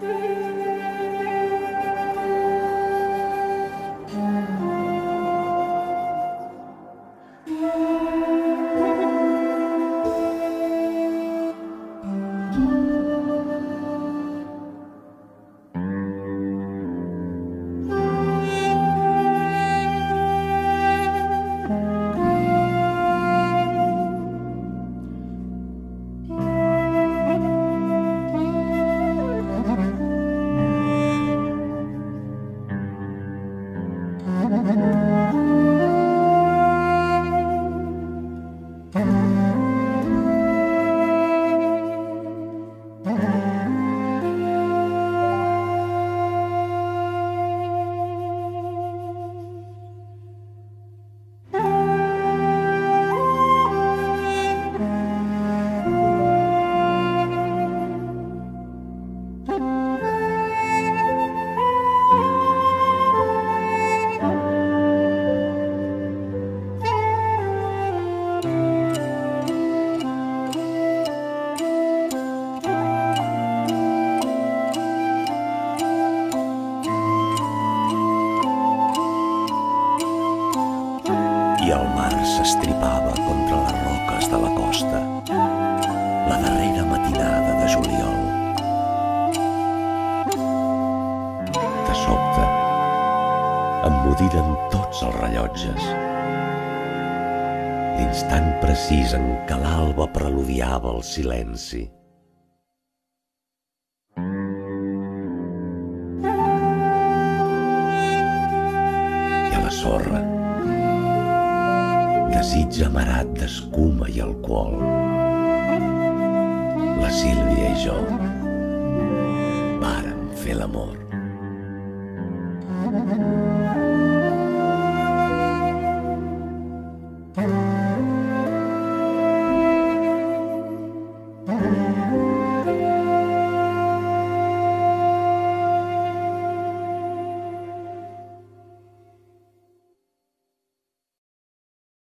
Música Thank you. I el mar s'estripava contra les roques de la costa. La darrera matinada de juliol. De sobte, emmudiren tots els rellotges. L'instant precís en què l'alba preludiava el silenci. Sorra, desig amarat d'escuma i alcohol. La Sílvia i jo vàrem fer l'amor.